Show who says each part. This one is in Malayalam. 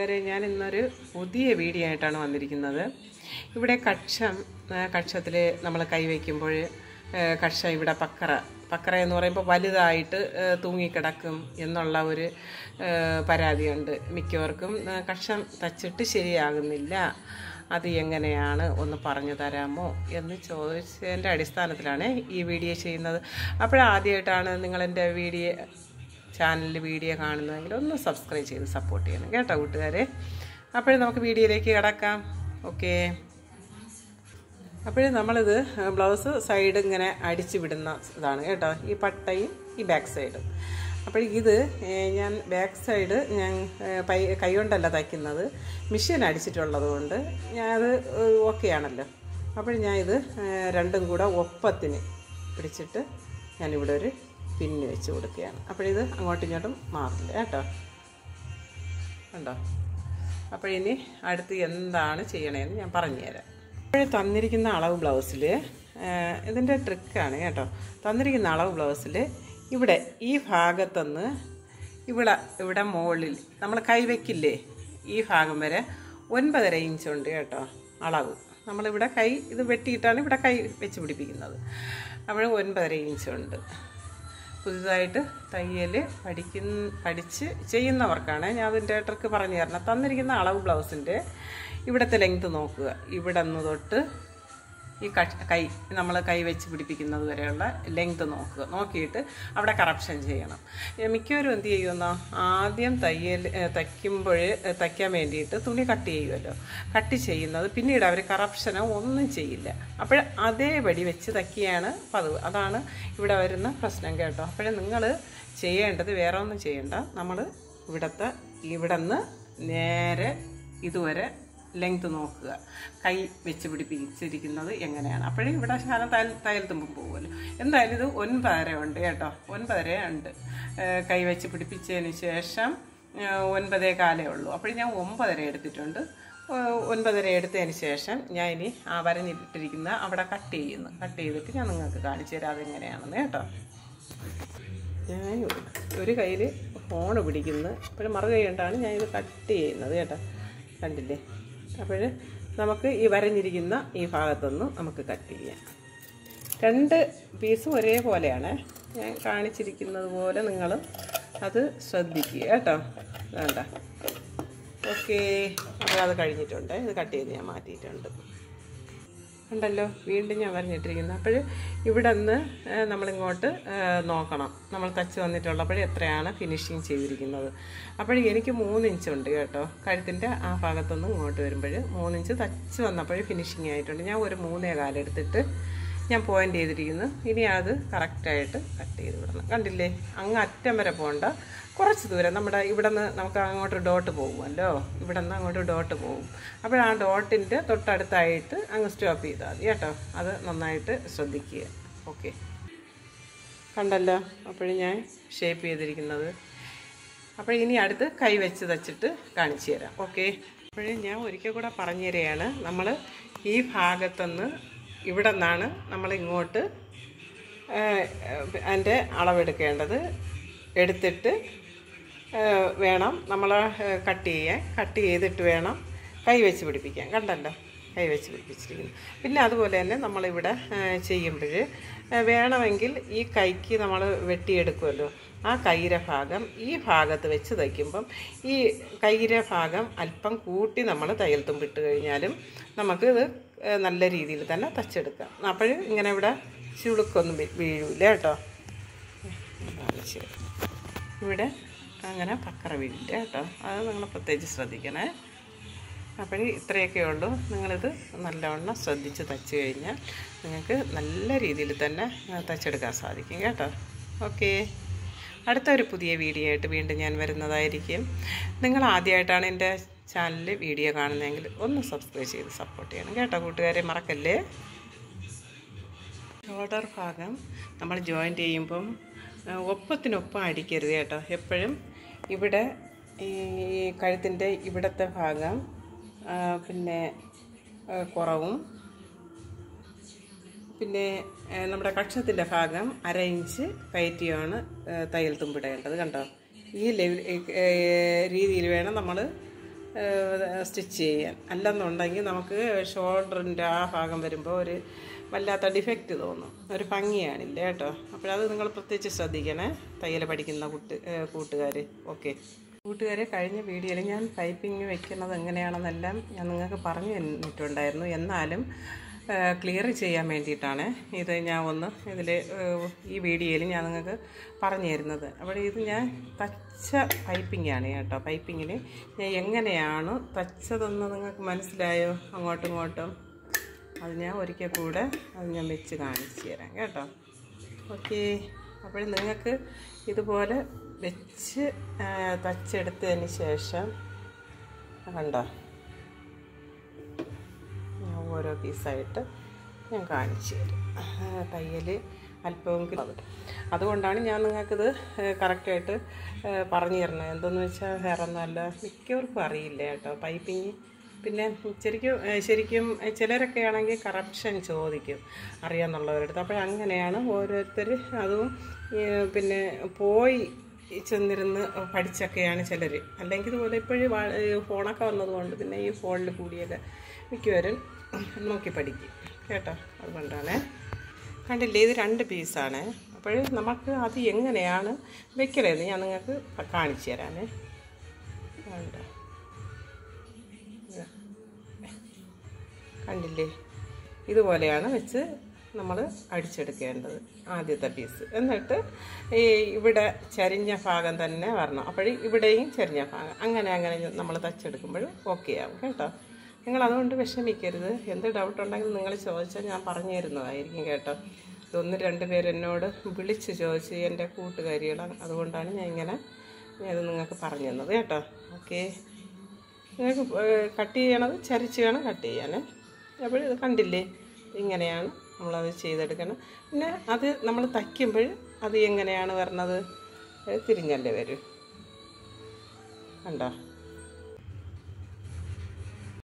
Speaker 1: കൂട്ടുകാരെ ഞാൻ ഇന്നൊരു പുതിയ വീഡിയോ ആയിട്ടാണ് വന്നിരിക്കുന്നത്. ഇവിടെ കക്ഷം കക്ഷത്തിൽ നമ്മൾ കൈവയ്ക്കുമ്പോൾ കക്ഷം ഇവിടെ പക്കറ പക്കറ എന്ന് പറയുമ്പോൾ വലുതായിട്ട് തൂങ്ങിക്കിടക്കും എന്നുള്ള ഒരു പരാതിയുണ്ട്. മിക്കവർക്കും കക്ഷം തച്ചിട്ട് ശരിയാകുന്നില്ല. അത് എങ്ങനെയാണ്? ഒന്ന് പറഞ്ഞു തരാമോ എന്ന് ചോദിച്ചതിന്റെ അടിസ്ഥാനത്തിലാണ് ഈ വീഡിയോ ചെയ്യുന്നത്. അപ്പോഴാദ്യമായിട്ടാണ് നിങ്ങളെന്റെ വീഡിയോ ചാനലിൽ വീഡിയോ കാണുന്നതെങ്കിൽ ഒന്ന് സബ്സ്ക്രൈബ് ചെയ്ത് സപ്പോർട്ട് ചെയ്യണം കേട്ടോ കൂട്ടുകാരെ? അപ്പോഴും നമുക്ക് വീഡിയോയിലേക്ക് കിടക്കാം. ഓക്കെ അപ്പോഴും നമ്മളിത് ബ്ലൗസ് സൈഡ് ഇങ്ങനെ അടിച്ചു വിടുന്ന ഇതാണ് കേട്ടോ. ഈ പട്ടയും ഈ ബാക്ക് സൈഡും അപ്പോൾ ഇത് ഞാൻ ബാക്ക് സൈഡ് ഞാൻ പൈ കൈ കൊണ്ടല്ല തയ്ക്കുന്നത്. മിഷീൻ അടിച്ചിട്ടുള്ളത് കൊണ്ട് ഞാനത് ഓക്കെ ആണല്ലോ. അപ്പോൾ ഞാൻ ഇത് രണ്ടും കൂടെ ഒപ്പത്തിന് പിടിച്ചിട്ട് ഞാനിവിടെ ഒരു പിന്ന് വെച്ച് കൊടുക്കുകയാണ്. അപ്പോഴിത് അങ്ങോട്ടും ഇങ്ങോട്ടും മാറില്ല കേട്ടോ. കണ്ടോ? അപ്പോഴിനി അടുത്ത് എന്താണ് ചെയ്യണതെന്ന് ഞാൻ പറഞ്ഞുതരാം. അപ്പോൾ തന്നിരിക്കുന്ന അളവ് ബ്ലൗസിൽ ഇതിന്റെ ട്രിക്കാണ് കേട്ടോ. തന്നിരിക്കുന്ന അളവ് ബ്ലൗസിൽ ഇവിടെ ഈ ഭാഗത്തുനിന്ന് ഇവിടെ ഇവിടെ മുകളിൽ നമ്മൾ കൈവയ്ക്കില്ലേ ഈ ഭാഗം വരെ ഒൻപതര ഇഞ്ച് ഉണ്ട് കേട്ടോ അളവ്. നമ്മളിവിടെ കൈ ഇത് വെട്ടിയിട്ടാണ് ഇവിടെ കൈ വെച്ച് പിടിപ്പിക്കുന്നത്. അപ്പോൾ ഒൻപതര ഇഞ്ച് ഉണ്ട്. പുതുതായിട്ട് തയ്യൽ പഠിക്കുന്ന പഠിച്ച് ചെയ്യുന്നവർക്കാണ്. ഞാൻ അതിന്റെ ട്രിക്ക് പറഞ്ഞു തരണം. തന്നിരിക്കുന്ന അളവ് ബ്ലൗസിന്റെ ഇവിടുത്തെ ലെങ്ത് നോക്കുക. ഇവിടെ നിന്ന് തൊട്ട് ഈ കൈ നമ്മൾ കൈ വെച്ച് പിടിപ്പിക്കുന്നത് വരെയുള്ള ലെങ്ത് നോക്കുക. നോക്കിയിട്ട് അവിടെ കറപ്ഷൻ ചെയ്യണം. മിക്കവരും എന്ത് ചെയ്യുമെന്നോ? ആദ്യം തയ്യൽ തയ്ക്കുമ്പോൾ തയ്ക്കാൻ വേണ്ടിയിട്ട് തുണി കട്ട് ചെയ്യുമല്ലോ കട്ട് ചെയ്യുന്നത് പിന്നീട് അവർ കറപ്ഷനോ ഒന്നും ചെയ്യില്ല. അപ്പോൾ അതേപടി വെച്ച് തയ്ക്കുകയാണ് പതിവ്. അതാണ് ഇവിടെ വരുന്ന പ്രശ്നം കേട്ടോ. അപ്പോൾ നിങ്ങൾ ചെയ്യേണ്ടത് വേറെ ഒന്നും ചെയ്യേണ്ട. നമ്മൾ ഇവിടുത്തെ ഇവിടെ നിന്ന് നേരെ ഇതുവരെ ലെങ്ത് നോക്കുക. കൈ വെച്ച് പിടിപ്പിച്ചിരിക്കുന്നത് എങ്ങനെയാണ്? അപ്പോഴേ ഇവിടെ ശാലം തയ്യൽ തയ്യൽ തുമ്പും പോകുമല്ലോ എന്തായാലും ഇത് ഒൻപതര ഉണ്ട് കേട്ടോ. ഒൻപതര ഉണ്ട്. കൈ വെച്ച് പിടിപ്പിച്ചതിന് ശേഷം ഒൻപതേ കാലേ ഉള്ളൂ. അപ്പോൾ ഞാൻ ഒമ്പതര എടുത്തിട്ടുണ്ട്. ഒൻപതര എടുത്തതിന് ശേഷം ഞാൻ ഇനി ആ വരഞ്ഞിട്ടിരിക്കുന്ന അവിടെ കട്ട് ചെയ്യുന്നു. കട്ട് ചെയ്തിട്ട് ഞാൻ നിങ്ങൾക്ക് കാണിച്ചു തരാം അതെങ്ങനെയാണെന്ന് കേട്ടോ. ഞാൻ ഒരു കയ്യിൽ ഫോണ് പിടിക്കുന്നു. ഇപ്പോഴും മറുകൈ കൊണ്ടാണ് ഞാനിത് കട്ട് ചെയ്യുന്നത് കേട്ടോ. കണ്ടില്ലേ? അപ്പോൾ നമുക്ക് ഈ വരഞ്ഞിരിക്കുന്ന ഈ ഭാഗത്തുനിന്ന് നമുക്ക് കട്ട് ചെയ്യാം. രണ്ട് പീസും ഒരേപോലെയാണ്. ഞാൻ കാണിച്ചിരിക്കുന്നത് പോലെ നിങ്ങൾ അത് ശ്രദ്ധിക്കുക കേട്ടോ. വേണ്ട. ഓക്കെ. അപ്പോൾ അത് കഴിഞ്ഞിട്ടുണ്ട്. ഇത് കട്ട് ചെയ്ത് ഞാൻ മാറ്റിയിട്ടുണ്ട്. ഉണ്ടല്ലോ വീണ്ടും ഞാൻ പറഞ്ഞിട്ടിരിക്കുന്നത് അപ്പോൾ ഇവിടെ നിന്ന് നമ്മളിങ്ങോട്ട് നോക്കണം. നമ്മൾ തച്ച് വന്നിട്ടുള്ളപ്പോൾ എത്രയാണ് ഫിനിഷിങ് ചെയ്തിരിക്കുന്നത്. അപ്പോൾ എനിക്ക് മൂന്ന് ഇഞ്ച് ഉണ്ട് കേട്ടോ. കഴുത്തിന്റെ ആ ഭാഗത്തുനിന്ന് ഇങ്ങോട്ട് വരുമ്പോൾ മൂന്ന് ഇഞ്ച് തച്ച് വന്നപ്പോൾ ഫിനിഷിങ് ആയിട്ടുണ്ട്. ഞാൻ ഒരു മൂന്നേ കാലം എടുത്തിട്ട് ഞാൻ പോയിന്റ് ചെയ്തിരിക്കുന്നു. ഇനി അത് കറക്റ്റായിട്ട് കട്ട് ചെയ്ത് വിടണം. കണ്ടില്ലേ? അങ്ങ് അറ്റം വരെ പോകണ്ട കുറച്ച് ദൂരം നമ്മുടെ ഇവിടെ നിന്ന് നമുക്ക് അങ്ങോട്ട് ഡോട്ട് പോകുമല്ലോ. ഇവിടെ നിന്ന് അങ്ങോട്ട് ഡോട്ട് പോകും. അപ്പോൾ ആ ഡോട്ടിന്റെ തൊട്ടടുത്തായിട്ട് അങ്ങ് സ്റ്റോപ്പ് ചെയ്താൽ മതി കേട്ടോ. അത് നന്നായിട്ട് ശ്രദ്ധിക്കുക. ഓക്കെ കണ്ടല്ലോ? അപ്പോഴും ഞാൻ ഷേപ്പ് ചെയ്തിരിക്കുന്നത്. അപ്പോൾ ഇനി അടുത്ത് കൈ വെച്ച് തച്ചിട്ട് കാണിച്ചു തരാം. ഓക്കെ അപ്പോഴും ഞാൻ ഒരിക്കൽ കൂടെ പറഞ്ഞു തരികയാണ്. നമ്മൾ ഈ ഭാഗത്തുനിന്ന് ഇവിടെ നിന്നാണ് നമ്മളിങ്ങോട്ട് അതിന്റെ അളവെടുക്കേണ്ടത്. എടുത്തിട്ട് വേണം നമ്മൾ കട്ട് ചെയ്യാൻ. കട്ട് ചെയ്തിട്ട് വേണം കൈ വെച്ച് പിടിപ്പിക്കാൻ. കണ്ടല്ലോ? കൈ വെച്ച് പിടിപ്പിച്ചിരിക്കുന്നു. പിന്നെ അതുപോലെ തന്നെ നമ്മളിവിടെ ചെയ്യുമ്പോൾ വേണമെങ്കിൽ ഈ കൈക്ക് നമ്മൾ വെട്ടിയെടുക്കുമല്ലോ. ആ കൈര ഭാഗം ഈ ഭാഗത്ത് വെച്ച് തയ്ക്കുമ്പം ഈ കൈര ഭാഗം അല്പം കൂട്ടി നമ്മൾ തയ്യൽ തുമ്പിട്ട് കഴിഞ്ഞാലും നമുക്കിത് നല്ല രീതിയിൽ തന്നെ തച്ചെടുക്കാം അപ്പോൾ ഇങ്ങനെ ഇവിടെ ചുളുക്കൊന്നും വീഴില്ല വീഴൂല കേട്ടോ. ഇവിടെ അങ്ങനെ പക്കറ വീഴില്ല കേട്ടോ. അത് നിങ്ങൾ പ്രത്യേകിച്ച് ശ്രദ്ധിക്കണേ. അപ്പോൾ ഇത്രയൊക്കെ ഉള്ളൂ. നിങ്ങളിത് നല്ലവണ്ണം ശ്രദ്ധിച്ച് തച്ച് കഴിഞ്ഞാൽ നിങ്ങൾക്ക് നല്ല രീതിയിൽ തന്നെ തച്ചെടുക്കാൻ സാധിക്കും കേട്ടോ. ഓക്കേ. അടുത്ത ഒരു പുതിയ വീഡിയോ ആയിട്ട് വീണ്ടും ഞാൻ വരുന്നതായിരിക്കും. നിങ്ങൾ ആദ്യമായിട്ടാണ് എന്റെ ചാനലിൽ വീഡിയോ കാണുന്നതെങ്കിൽ ഒന്ന് സബ്സ്ക്രൈബ് ചെയ്ത് സപ്പോർട്ട് ചെയ്യണം. കേട്ടോ കൂട്ടുകാരെ മറക്കല്ലേ? ഷോൾഡർ ഭാഗം നമ്മൾ ജോയിന്റ് ചെയ്യുമ്പം ഒപ്പത്തിനൊപ്പം അടിക്കരുത് കേട്ടോ. എപ്പോഴും ഇവിടെ ഈ കഴുത്തിന്റെ ഇവിടത്തെ ഭാഗം പിന്നെ കുറവും. പിന്നെ നമ്മുടെ കക്ഷത്തിന്റെ ഭാഗം അര ഇഞ്ച് കയറ്റിയാണ് തയ്യൽ തുമ്പിടേണ്ടത് കണ്ടോ? ഈ രീതിയിൽ വേണം നമ്മൾ സ്റ്റിച്ച് ചെയ്യാൻ. അല്ലെന്നുണ്ടെങ്കിൽ നമുക്ക് ഷോൾഡറിന്റെ ആ ഭാഗം വരുമ്പോൾ ഒരു വല്ലാത്ത ഡിഫക്റ്റ് തോന്നും. ഒരു ഭംഗിയാണില്ല കേട്ടോ? അപ്പോഴത് നിങ്ങൾ പ്രത്യേകിച്ച് ശ്രദ്ധിക്കണേ. തയ്യൽ പഠിക്കുന്ന കുട്ടി കൂട്ടുകാർ ഓക്കെ. കൂട്ടുകാരെ കഴിഞ്ഞ വീഡിയോയിൽ ഞാൻ പൈപ്പിംഗ് വെക്കുന്നത് എങ്ങനെയാണെന്നെല്ലാം ഞാൻ നിങ്ങൾക്ക് പറഞ്ഞു തന്നിട്ടുണ്ടായിരുന്നു. എന്നാലും ക്ലിയർ ചെയ്യാൻ വേണ്ടിയിട്ടാണ്. ഇത് ഞാൻ ഒന്ന് ഇതിൽ ഈ വീഡിയോയിൽ ഞാൻ നിങ്ങൾക്ക് പറഞ്ഞു തരുന്നത്. അപ്പോൾ ഇത് ഞാൻ തച്ച പൈപ്പിങ്ങാണ് കേട്ടോ. പൈപ്പിങ്ങിൽ ഞാൻ എങ്ങനെയാണ് തച്ചതെന്ന് നിങ്ങൾക്ക് മനസ്സിലായോ? അങ്ങോട്ടും ഇങ്ങോട്ടും. അത് ഞാൻ ഒരിക്കൽ കൂടെ അത് ഞാൻ വെച്ച് കാണിച്ചു തരാം കേട്ടോ. ഓക്കെ അപ്പോൾ നിങ്ങൾക്ക് ഇതുപോലെ വെച്ച് തച്ചെടുത്തതിന് ശേഷം കണ്ടോ? ഓരോ പീസായിട്ട് ഞാൻ കാണിച്ചു തരും. തയ്യൽ അല്പമെങ്കിലും അത് അതുകൊണ്ടാണ് ഞാൻ നിങ്ങൾക്കിത് കറക്റ്റായിട്ട് പറഞ്ഞു തരുന്നത്. എന്തെന്ന് വെച്ചാൽ വേറെ ഒന്നുമല്ല മിക്കവർക്കും അറിയില്ല കേട്ടോ. പൈപ്പിങ് പിന്നെ ശരിക്കും ശരിക്കും ചിലരൊക്കെ ആണെങ്കിൽ കറപ്ഷൻ ചോദിക്കും അറിയാമെന്നുള്ളവരടുത്ത് അപ്പോൾ അങ്ങനെയാണ് ഓരോരുത്തർ അതും പിന്നെ പോയി ചെന്നിരുന്ന് പഠിച്ചൊക്കെയാണ് ചിലർ അല്ലെങ്കിൽ ഇതുപോലെ ഇപ്പോഴും ഫോണൊക്കെ വന്നതുകൊണ്ട് പിന്നെ ഈ ഫോണിൽ കൂടിയൊക്കെ മിക്കവരും നോക്കി പഠിക്കും. കേട്ടോ? അതുകൊണ്ടാണ് കണ്ടില്ലേ? ഇത് രണ്ട് പീസാണ്. അപ്പോൾ നമുക്ക് അത് എങ്ങനെയാണ് വെക്കണേന്ന് ഞാൻ നിങ്ങൾക്ക് കാണിച്ചു തരാൻ കണ്ടോ? കണ്ടില്ലേ? ഇതുപോലെയാണ് വെച്ച് നമ്മൾ അടിച്ചെടുക്കേണ്ടത് ആദ്യത്തെ പീസ്. എന്നിട്ട് ഈ ഇവിടെ ചരിഞ്ഞ ഭാഗം തന്നെ വരണം. അപ്പോൾ ഇവിടെയും ചരിഞ്ഞ ഭാഗം. അങ്ങനെ അങ്ങനെ നമ്മൾ തച്ചെടുക്കുമ്പോൾ ഓക്കെ ആവും. കേട്ടോ? നിങ്ങൾ അതുകൊണ്ട് വിഷമിക്കരുത്. എന്ത് ഡൗട്ട് ഉണ്ടെങ്കിലും നിങ്ങൾ ചോദിച്ചാൽ ഞാൻ പറഞ്ഞു തരുന്നതായിരിക്കും കേട്ടോ. ഇതൊന്ന് രണ്ട് പേരെന്നോട് വിളിച്ച് ചോദിച്ച് എന്റെ കൂട്ടുകാരികളാണ്. അതുകൊണ്ടാണ് ഞാൻ ഇങ്ങനെ ഞാനത് നിങ്ങൾക്ക് പറഞ്ഞു തന്നത് കേട്ടോ. ഓക്കെ. നിങ്ങൾക്ക് കട്ട് ചെയ്യണത്? ചരിച്ച് വേണം കട്ട് ചെയ്യാൻ. അപ്പോൾ ഇത് കണ്ടില്ലേ? ഇങ്ങനെയാണ് നമ്മളത് ചെയ്തെടുക്കണം. പിന്നെ അത് നമ്മൾ തയ്ക്കുമ്പോൾ അത് എങ്ങനെയാണ് വരണത്? തിരിഞ്ഞല്ലേ വരും. കണ്ടോ?